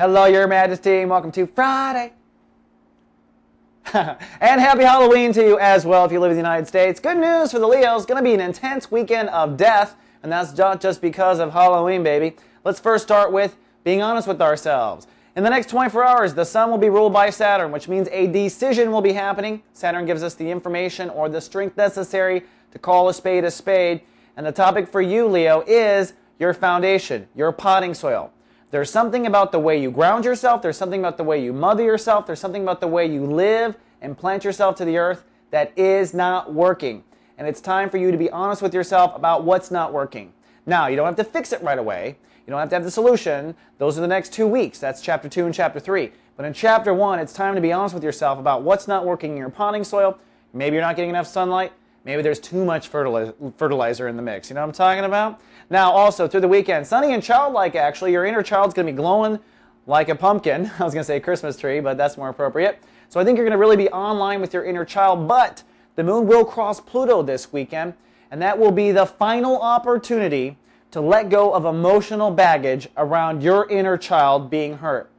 Hello, Your Majesty, and welcome to Friday. and happy Halloween to you as well if you live in the United States. Good news for the Leos, going to be an intense weekend of death, and that's not just because of Halloween, baby. Let's first start with being honest with ourselves. In the next 24 hours, the sun will be ruled by Saturn, which means a decision will be happening. Saturn gives us the information or the strength necessary to call a spade a spade. And the topic for you, Leo, is your foundation, your potting soil. There's something about the way you ground yourself, there's something about the way you mother yourself, there's something about the way you live and plant yourself to the earth that is not working. And it's time for you to be honest with yourself about what's not working. Now, you don't have to fix it right away. You don't have to have the solution. Those are the next two weeks. That's chapter two and chapter three. But in chapter one, it's time to be honest with yourself about what's not working in your potting soil. Maybe you're not getting enough sunlight. Maybe there's too much fertilizer in the mix. You know what I'm talking about? Now, also through the weekend, sunny and childlike, actually, your inner child's going to be glowing like a pumpkin. I was going to say Christmas tree, but that's more appropriate. So I think you're going to really be online with your inner child, but the moon will cross Pluto this weekend, and that will be the final opportunity to let go of emotional baggage around your inner child being hurt.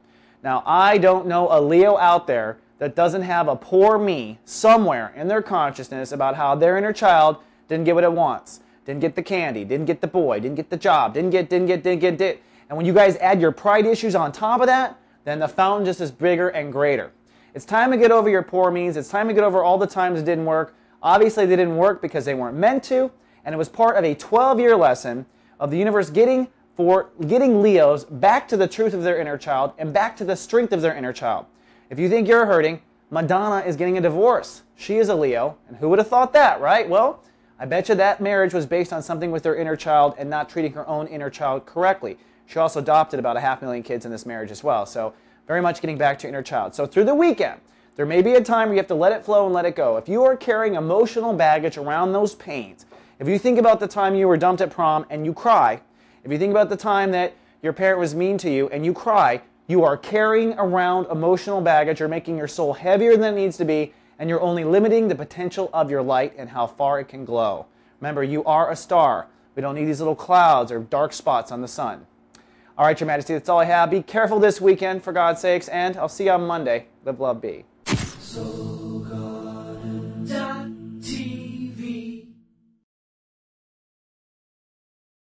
Now, I don't know a Leo out there that doesn't have a poor me somewhere in their consciousness about how their inner child didn't get what it wants didn't get the candy, didn't get the boy, didn't get the job, didn't get, didn't get, didn't get, did. And when you guys add your pride issues on top of that, then the fountain just is bigger and greater. It's time to get over your poor means. It's time to get over all the times it didn't work. Obviously, they didn't work because they weren't meant to, and it was part of a 12-year lesson of the universe getting for getting Leos back to the truth of their inner child and back to the strength of their inner child. If you think you're hurting, Madonna is getting a divorce. She is a Leo, and who would have thought that, right? Well, I bet you that marriage was based on something with her inner child and not treating her own inner child correctly. She also adopted about a half million kids in this marriage as well. So, very much getting back to inner child. So, through the weekend, there may be a time where you have to let it flow and let it go. If you are carrying emotional baggage around those pains, if you think about the time you were dumped at prom and you cry, if you think about the time that your parent was mean to you and you cry, you are carrying around emotional baggage. You're making your soul heavier than it needs to be, and you're only limiting the potential of your light and how far it can glow. Remember, you are a star. We don't need these little clouds or dark spots on the sun. All right, Your Majesty, that's all I have. Be careful this weekend, for God's sakes, and I'll see you on Monday. Live, love, be. So